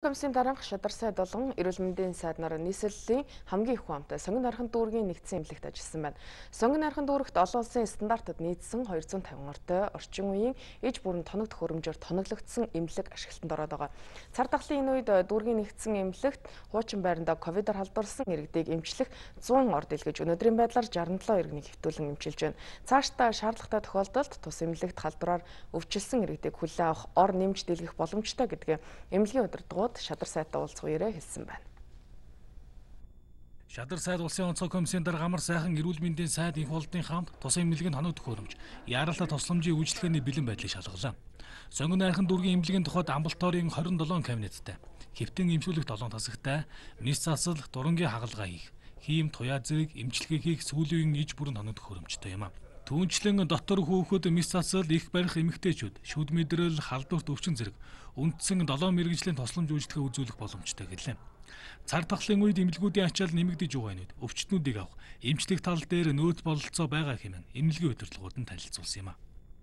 Комиссийн дараах шадар сайд болон эрүүл мэндийн сайд нар нийслэлийн хамгийн их хуамтай сонгон нархан дүүргийн нэгдсэн эмнэлэгт ажилласан байна. Сонгон нархан дүүрэгт олон улсын стандартад нийцсэн 250 ортой орчин үеийн иж бүрэн тоног төхөөрөмжөөр тоноглогдсон эмнэлэг ашиглалтанд ороод байгаа. Цар тахлын энэ үед дүүргийн нэгдсэн эмнэлэгт хуучин байранда ковидор халдварласан иргэдийг эмчлэх 100 ор дэлгэж өнөөдрийн байдлаар 67 иргэнийг хэвтүүлэн эмчилж байна. Цаашдаа шаардлагатай тохиолдолд тус эмнэлэгт халдвараар өвчлсөн иргэдийг хүлээн авах ор нэмж дэлгэх боломжтой гэдгээ эмнэлгийн удирдгууд удирдлагууд шадар сайтай уулзах үеэрээ хэлсэн байна. Шадар сайд улсын онцгой комиссийн дараа гамар сайхан эрүүл мэндийн сайд их болдын хамт тус эмнэлгийн хоног төхөөрөмж, яаралтай тусламжийн үйлчлэгээний бэлэн байдлыг шалгалаа. Сонгон найрхан дүүргийн эмнэлгийн тухайд амбулаторийн 27 кабинеттай, хэвтэн эмчүүлэх 7 тасагтай, мис засал, дурангийн хагалгаа хийх, хийм туяа зэрэг эмчилгээ хийх сүүлийн иж бүрэн хоног төхөөрөмжтэй юм а. Түүнчлэн дотор хөөхөд мис засал их барих эмэгтэйчүүд шүд мэдрэл халдварт өвчин зэрэг үндсэн 7 мэрэгжлийн тосломж үйлчлэгээ үзүүлэх боломжтой гэлээ. Цар тахлын үед эмнэлгүүдийн ачаал нэмэгдэж байгаа нь өвчтнүүдийг авах эмчлэх тал дээр нөөц бололцоо байгаа хэмээн эмнэлгийн удирдлагууд нь танилцуулсан юм а.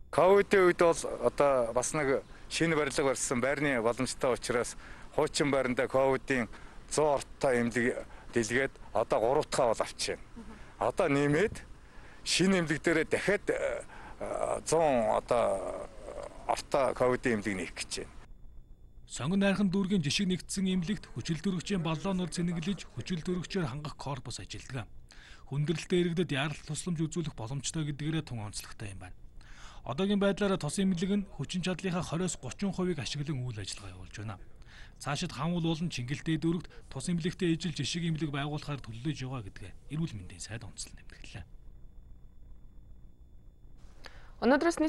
Ковидын үед бол одоо бас нэг шинэ барилга барьсан байрны боломжтой учраас хуучин байранда ковидын 100 ортой эмнэлэг дэлгээд одоо 3 дахь бол авчихна. Одоо нэмээд шинэ эмнэлэг дээрээ дахиад 100 э, одоо орто ковидын эмнэлэг нээх гэж байна. Сонгон найрхан дүүргийн жишг нэгдсэн эмнэлэгт хүчил төрөгчийн баллоноор цэнэглэж хүчил төрөгчөөр хангах корпус ажилладаг. Хүндрэлтэй иргэдэд яарал тусламж үзүүлэх боломжтой гэдгээрээ тун онцлогтой юм байна. Одоогийн байдлаараа тус эмнэлэг нь хүчин чадлынхаа 20-с 30%-ийг ашиглан үйл ажиллагаа явуулж байна. Цаашид хамуул болон Чингэлтэй дүүрэгт тус эмнэлэгтээ ижил жишг эмнэлэг байгуулахаар төлөвлөж байгаа гэдгээ эрүүл мэндийн сайд онцлон нэмэгдлээ. Он отрасль